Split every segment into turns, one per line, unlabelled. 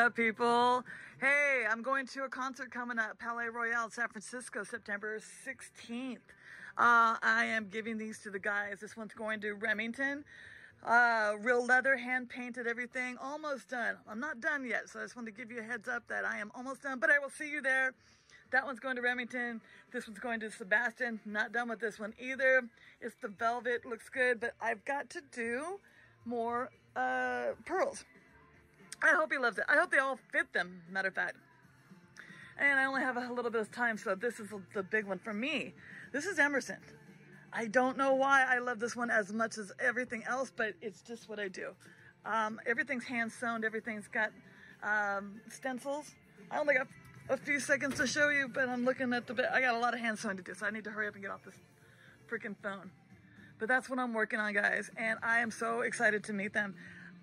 up, people? Hey, I'm going to a concert coming up, Palaye Royale, San Francisco, September 16th. Uh, I am giving these to the guys. This one's going to Remington. Uh, real leather, hand painted, everything. Almost done. I'm not done yet, so I just wanted to give you a heads up that I am almost done, but I will see you there. That one's going to Remington. This one's going to Sebastian. Not done with this one either. It's the velvet, looks good, but I've got to do more uh, pearls. I hope he loves it. I hope they all fit them, matter of fact. And I only have a little bit of time, so this is the big one for me. This is Emerson. I don't know why I love this one as much as everything else, but it's just what I do. Um, everything's hand sewn. Everything's got um, stencils. I only got a few seconds to show you, but I'm looking at the bit. I got a lot of hand sewing to do, so I need to hurry up and get off this freaking phone. But that's what I'm working on, guys, and I am so excited to meet them.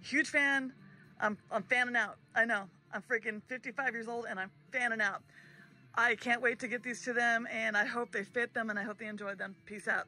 Huge fan. I'm, I'm fanning out. I know. I'm freaking 55 years old and I'm fanning out. I can't wait to get these to them and I hope they fit them and I hope they enjoy them. Peace out.